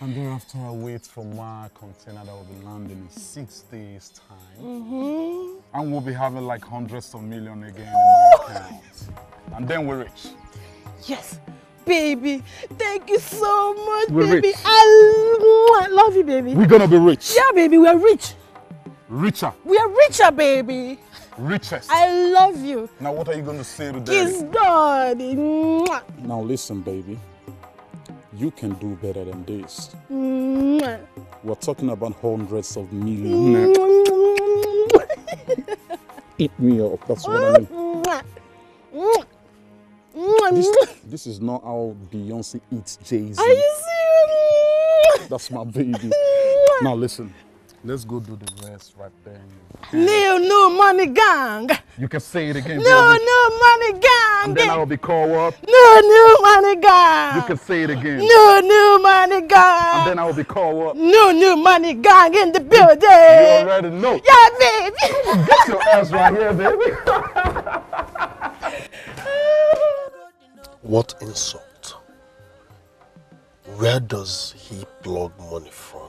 And thereafter, I'll wait for my container that will be landing in six days' time. Mm-hmm. And we'll be having like hundreds of million again in my account. And then we're rich. Yes, baby. Thank you so much, We're baby. rich. I love you, baby. We're gonna be rich. Yeah, baby, we are rich. Richer. We are richer, baby. Richest. I love you. Now what are you gonna say to Kiss daddy? daddy. Mwah. Now listen, baby. You can do better than this. Mwah. We're talking about hundreds of millions. Eat me up. That's what I mean. Mwah. Mwah. Mwah. This, this is not how Beyonce eats Jay Z. Are you serious? That's my baby. Now listen, let's go do the rest right there. No, no money gang. You can say it again. No, baby. no money gang. And then I will be called up. No, no money gang. You can say it again. No, no money gang. And then I will be called up. No, no money gang in the building. You already know. Yeah, baby. <laughs> Get your ass right here, baby. What insult? Where does he plug money from?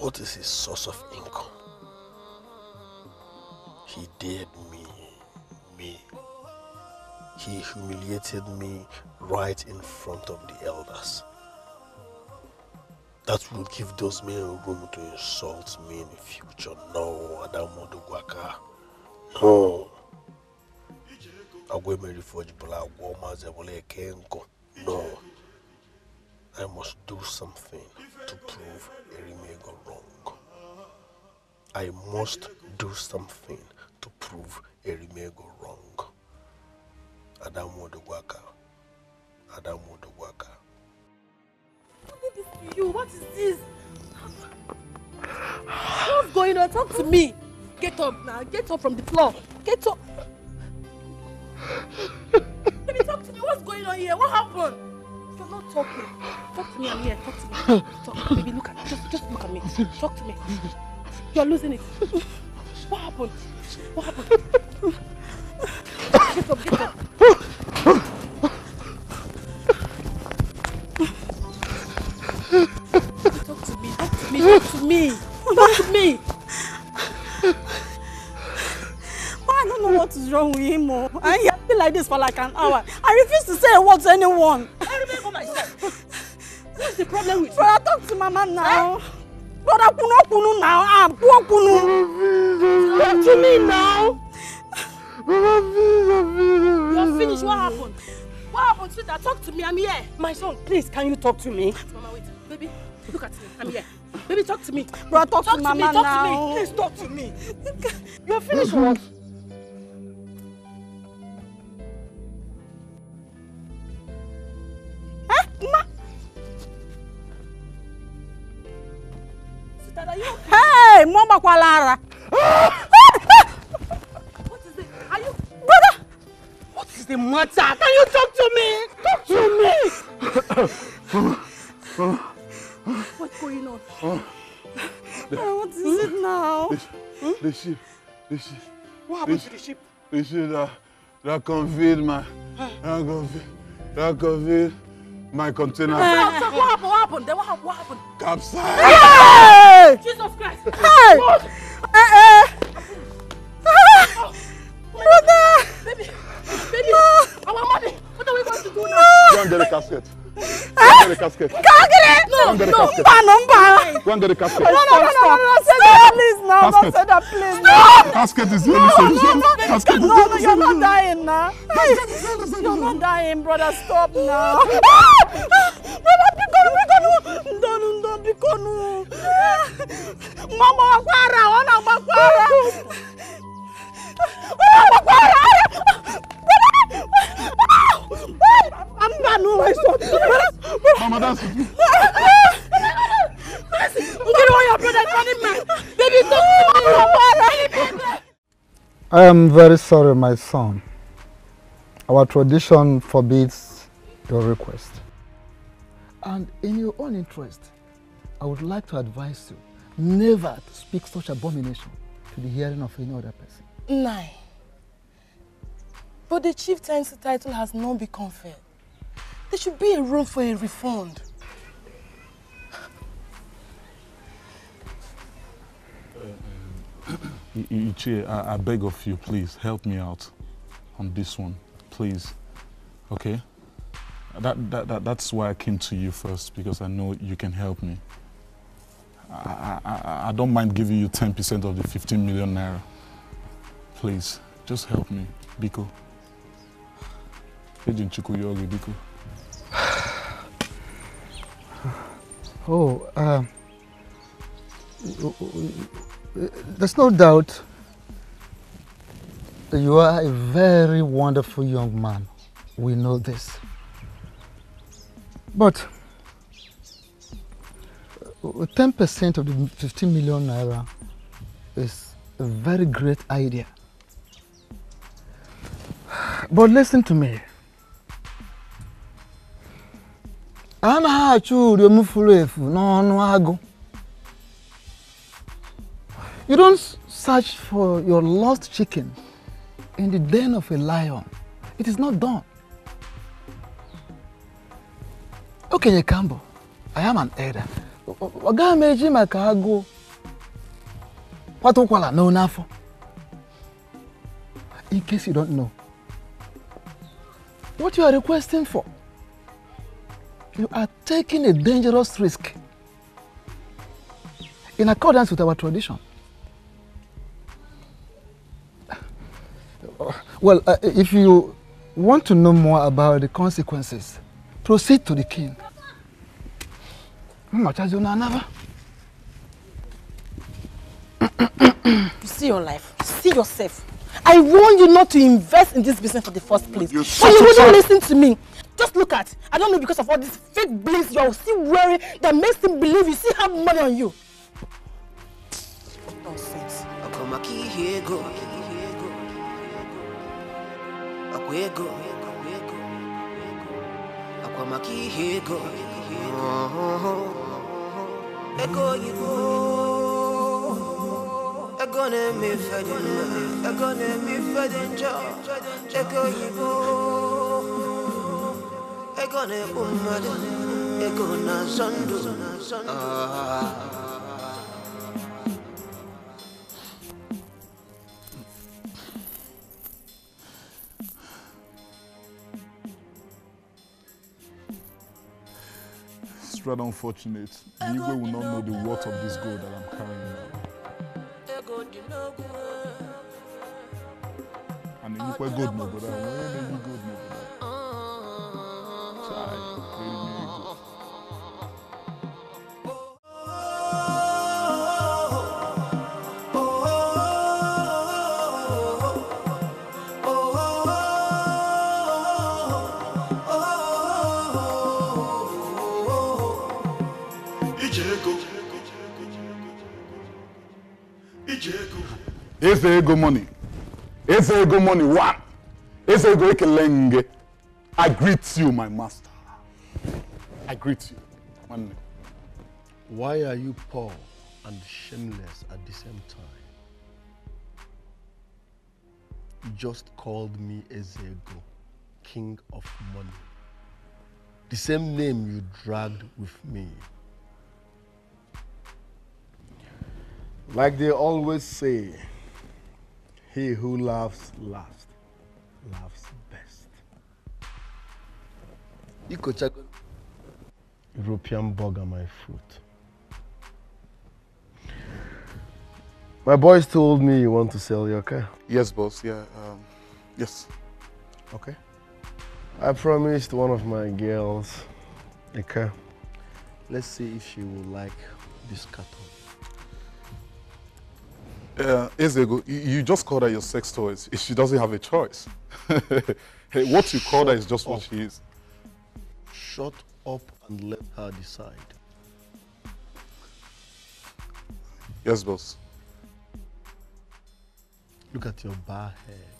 What is his source of income? He dared me, me. He humiliated me right in front of the elders. That will give those men room to insult me in the future. No, Adamu Dugwaka. No. agwa emeri fojibụla agwa ọmazị ebụla eke nkụ no i must do something to prove erimego wrong i must do something to prove erimego wrong adamu odogwaka adamu odogwaka You, what is this? What's going on? Talk to me. Get up now. Get up from the floor. Get up. Baby, talk to me. What's going on here? What happened? You're not talking. Talk to me. I'm here. Talk to me. Talk. Baby, look at just just look at me. Talk to me. You're losing it. What happened? What happened? Get up, get up. Talk to me. Talk to me. Talk to me. Talk to me. I don't know what is wrong with him. Oh. He has been like this for like an hour. I refuse to say a word to anyone. The problem with you? Brother, talk to mama now. Brother, kunu kunu now. Ah, poor kunu. Talk to me now. You're finished. What happened? What happened, sweetheart? Talk to me. I'm here. My son, please, can you talk to me? Mama, wait. Baby, look at me. I'm here. Baby, talk to me. Brother, talk, Talk to to me, mama talk to now. me. Please talk to me. You're finished what? Ara. What is it? Are you... Brother, What is the matter? Can you talk to me? Talk to me. What's going on? what is it now? The ship, the ship, What happened to the ship? the ship that, that conveyed my, that conveyed, that conveyed my container What happened? What happened? Then what happened? What happened? capsized. Hey! Jesus Christ! Hey! What? Eh, eh. Ah! Brother! Baby, baby, our money. What are we going to do now? Go and get the casket. And get the casket. The No, casket. no, mba. Go and get the casket. No, no, no, no, no, no, say that please Casket. say that please. Casket is the No, only no, solution. no, Casket no, the no, only you're not dying now. You're not dying, brother. Stop now. Ah! Brother, bikonu, bikonu. Ndonu, ndonu, bikonu. Mama wakwara, ona wakwara. Ona wakwara. I'm banu, my son. Mama, that's Get away, your brother, running man. Baby, talk to. I am very sorry, my son. Our tradition forbids your request. And in your own interest, I would like to advise you never to speak such abomination to the hearing of any other person. Nine. But the chieftaincy title has not been conferred. There should be a room for a refund. <clears throat> Ichie, I, I beg of you, please help me out on this one, please. Okay? That, that, that, that's why I came to you first, because I know you can help me. I, I, I- I don't mind giving you 10% of the 15 million naira. Please, just help me, Biko. <sighs> Oh, uh, there's no doubt you are a very wonderful young man. We know this. But uh, 10% of the 15 million naira is a very great idea. <sighs> But listen to me. Anaghị achụ uriom furu efu n'ọnụ agụ. You don't search for your lost chicken in the den of a lion. It is not done. Okenye kambo i am an elder. Ọ- gaghị m eji maka agụ. Kwata ụkwara n'onu afọ in case you don't know what you are requesting for you are taking a dangerous risk in accordance with our tradition. Well, uh, if you want to know more about the consequences, proceed to the king. Mmachazuna anava. You see your life. See yourself. I warned you not to invest in this business for the first place. You But shut you wouldn't listen to me. Just look at. I don't know because of all these fake blinks you're still wearing that makes him believe you still have money on you. Nonsense. Akomaki hego. Akwego. Akwamaki hego. Ego yibo. Ego ne mi fedin ma. Ego ne mi fedin jo. Ego yibo. Ego. Ego. It's rather unfortunate. The Igwe will not know the worth of this gold that I'm carrying now. And the Igwe gold no brother. Where the Igwe gold no brother? Chai, very, very good. Eze ego money. Eze ego money one. Eze ego ekelenge. I greet you, my master. I greet you. One. Why are you poor and shameless at the same time? You just called me Ezego, king of money. The same name you dragged with me. Like they always say, he who laughs last laughs. Ikochago. European bug on my foot. My boys told me you want to sell your car. Yes, boss. Yeah. Um, yes. Okay. I promised one of my girls a car. Let's see if she will like this carton. Uh, Ezego, you, you just called her your sex toys. She doesn't have a choice. <laughs> hey, what you call her is just what Shut she is. Shut up and let her decide. Yes, boss. Look at your bar head.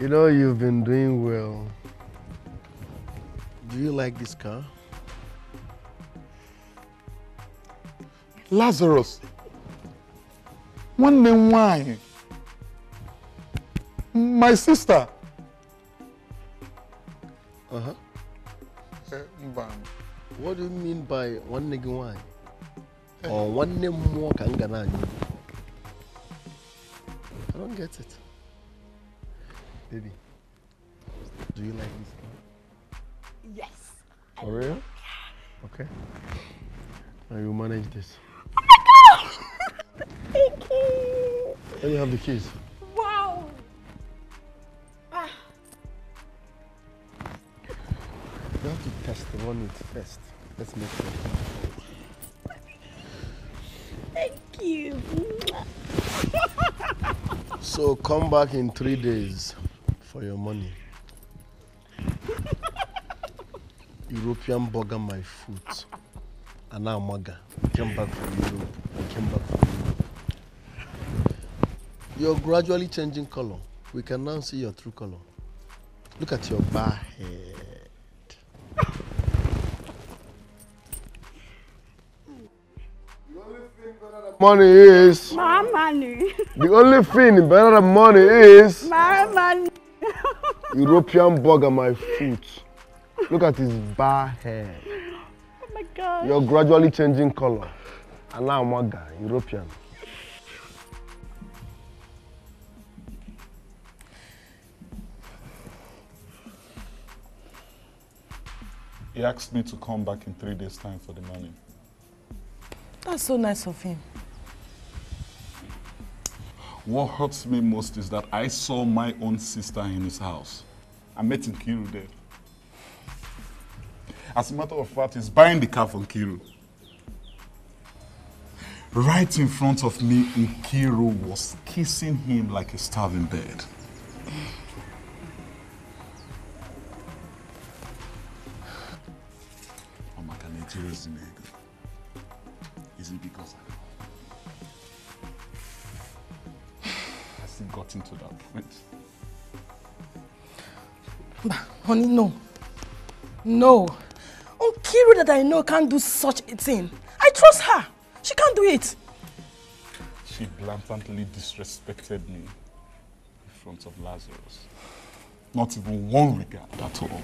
You know, you've been doing well. Do you like this car? Lazarus. Nwanne m nwanyị. My sister. Uh-huh. Mba. What do you mean by nwanne gị nwanyị? Or nwanne mmụọ ka m ga na-anyụ? I don't get it. Baby, do you like this car? Yes. For real? Okay. Now you manage this. You. Have the keys. Wow. Ah. You have to test the one with first. Let's make sure. Thank you. <laughs> So come back in three days for your money. European burger my foot. Anna Maga came back from Europe. I came back from. You're gradually changing color. We can now see your true color. Look at your bar head. Money is. My money. The only thing better than money is My money. European burger my foot. Look at his bar hair. Oh my God. You're gradually changing color. And now Maga, European. He asked me to come back in three days' time for the money. That's so nice of him. What hurts me most is that I saw my own sister in his house. I met Nkiru there. As a matter of fact, he's buying the car from Nkiru. Right in front of me, Nkiru was kissing him like a starving bird. I'm like an Nkiru's nigga. Is it because I <sighs> Has it gotten to that point? Bah, honey, no. No. Nkiru that I know can't do such a thing. I trust her. She can't do it. She blatantly disrespected me in front of Lazarus. Not even one regard at all.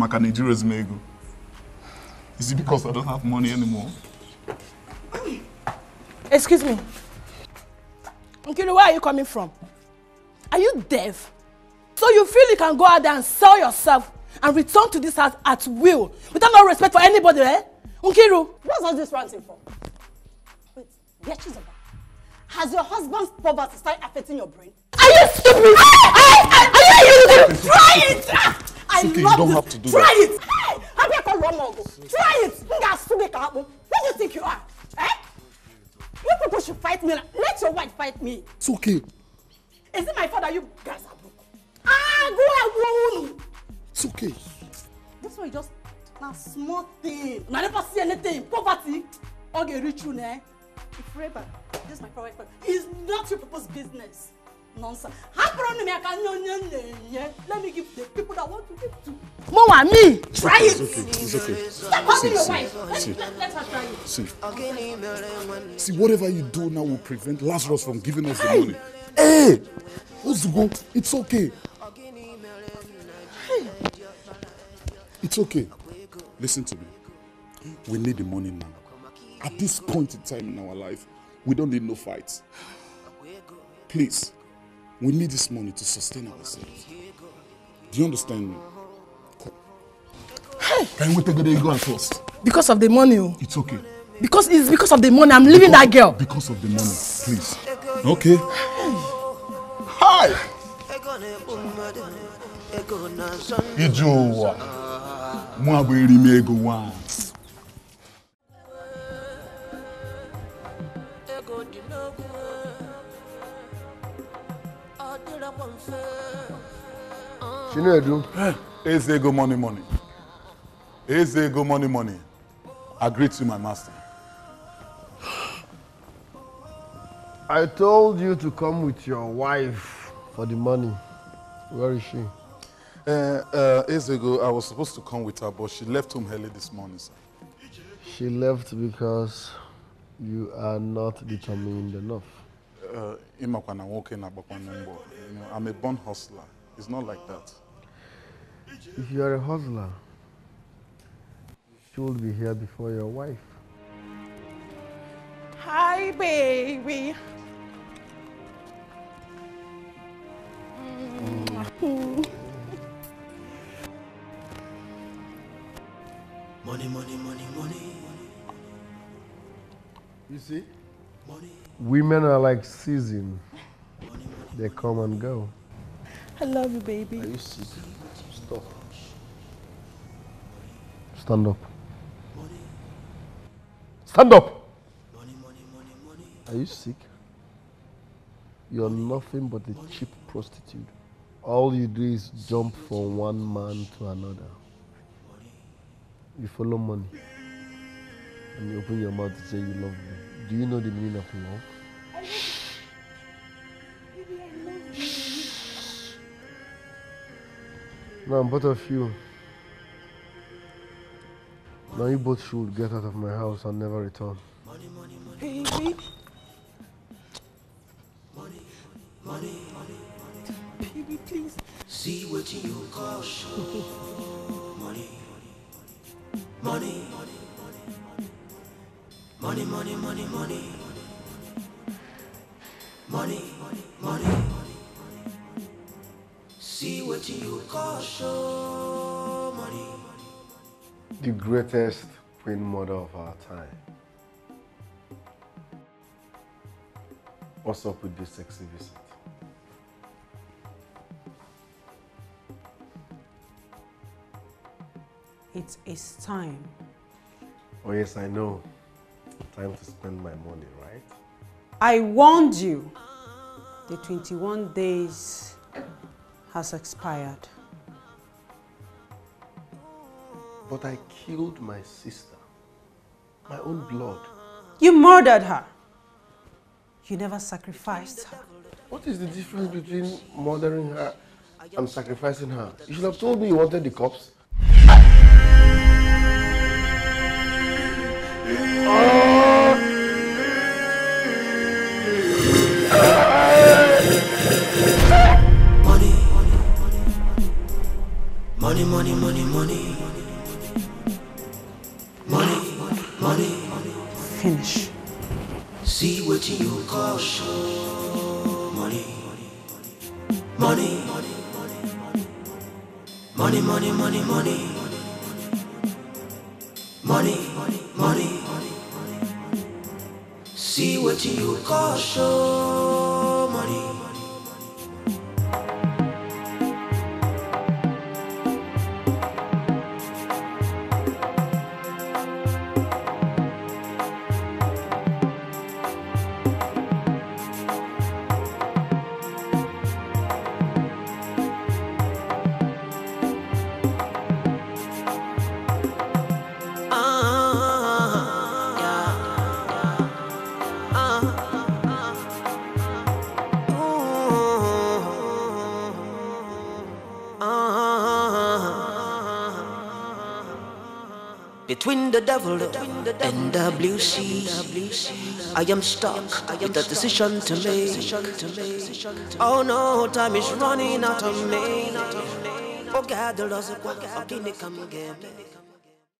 Amaka Nigeria's Mego. Is it because I don't have money anymore? Excuse me. Nkiru, where are you coming from? Are you deaf? So you feel you can go out there and sell yourself and return to this house at will without no respect for anybody, eh? Nkiru, what's all this ranting for? Wait, you about. Has your husband's poverty started affecting your brain? Are you stupid? Are you using Try it! I okay, you don't this. have to do Try that. it! Hey, have you called Romogo? Try it! Nga stupid kaabo. Who do you think you are? Eh? You people should fight me. Let your wife fight me. It's okay. Is it my fault that you guys are broke? Ah, go go. It's okay. This one is just na small thing. I never see anything. Poverty. Okay, reach you now. If this is my favorite part. It's not your people's business. Nonsense. How come me I can no no no Let me give the people that want to give to. Mo wa me. Try It's it. okay. It's okay. Stop hurting your see, wife. Let, see. let, let her try it. See. See, whatever you do now will prevent Lazarus from giving us the money. Hey! Ozugo, it's okay. It's okay. Listen to me. We need the money now. At this point in time in our life, we don't need no fights. Please, we need this money to sustain ourselves. Do you understand me? Come. Can we take a day go and toast? Because of the money. oh. It's okay. Because it's because of the money. I'm leaving that girl. Because of the money, please. Okay. Hi. Ije ụwa. Mụ abụ eri m ego nwanyị. Chinedu. Eze ego money money. Eze ego money money. Agree to my master. <gasps> I told you to come with your wife for the money. Where is she? Uh, uh, Ezego, I was supposed to come with her, but she left home early this morning, sir. She left because you are not determined enough. Uh, Imakwana woke na Bakwana Mbo. You know, I'm a born hustler. It's not like that. If you are a hustler, she will be here before your wife. Hi, baby. Money, money, money, money. You see? Women are like season. They come and go. I love you, baby. Are you sick? Stop. Stand up. Stand up! Are you sick? You're nothing but a cheap prostitute. All you do is jump from one man to another. You follow money. And you open your mouth to say you love me. Do you know the meaning of love? Now, both of you. Now you both should get out of my house and never return. Money, money, money. Baby. Money, money, money, Baby, please. See what you call show. Money. Money. Money, money, money, money. Money, money. Money, money. See what you call show. Money. The greatest queen mother of our time. What's up with this sexy visit? It is time. Oh yes, I know. Time to spend my money, right? I warned you. The 21 days has expired. But I killed my sister. My own blood. You murdered her. You never sacrificed her. What is the difference between murdering her and sacrificing her? You should have told me you wanted the cops. Ah! Money, money, money, money. Money, money. Finish. See what you call show. Money. Money. Money, money, money, money. Money, money. Money money money money See what you call show. Between the devil and sea, I am stuck with a decision to make. Oh no, time is running out of me. Oh, God, the loss of what come get me.